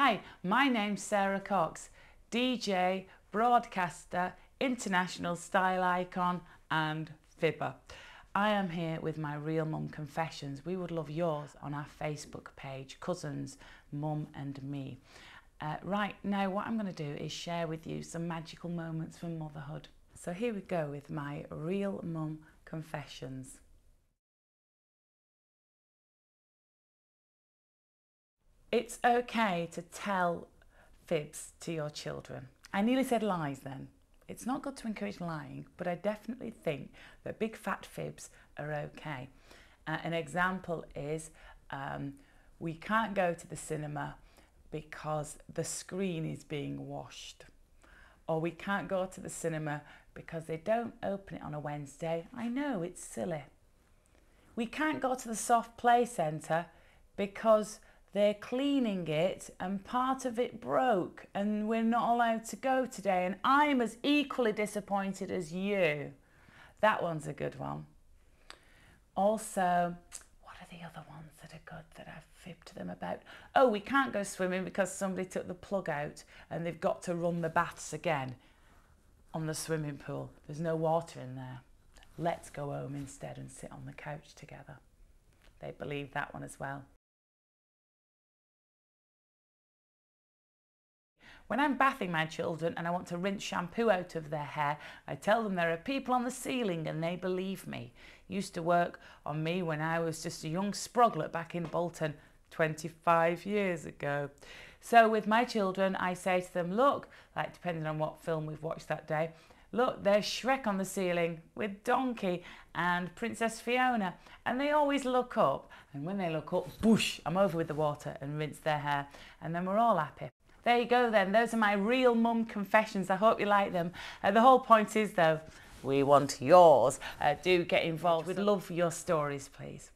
Hi, my name's Sara Cox, DJ, broadcaster, international style icon, and fibber. I am here with my real mum confessions. We would love yours on our Facebook page, Cussons, Mum and Me. Uh, right now, what I'm going to do is share with you some magical moments from motherhood. So here we go with my real mum confessions. It's okay to tell fibs to your children. I nearly said lies then. It's not good to encourage lying, but I definitely think that big fat fibs are okay. Uh, an example is um, we can't go to the cinema because the screen is being washed. Or we can't go to the cinema because they don't open it on a Wednesday. I know, it's silly. We can't go to the soft play centre because they're cleaning it and part of it broke and we're not allowed to go today and I'm as equally disappointed as you. That one's a good one. Also, what are the other ones that are good that I've fibbed them about? Oh, we can't go swimming because somebody took the plug out and they've got to run the baths again on the swimming pool. There's no water in there. Let's go home instead and sit on the couch together. They believe that one as well. When I'm bathing my children and I want to rinse shampoo out of their hair, I tell them there are people on the ceiling and they believe me. Used to work on me when I was just a young sproglet back in Bolton 25 years ago. So with my children, I say to them, look, like depending on what film we've watched that day, look, there's Shrek on the ceiling with Donkey and Princess Fiona. And they always look up. And when they look up, boosh, I'm over with the water and rinse their hair. And then we're all happy. There you go then. Those are my real mum confessions. I hope you like them. Uh, the whole point is though, we want yours. Uh, do get involved. We'd love your stories, please.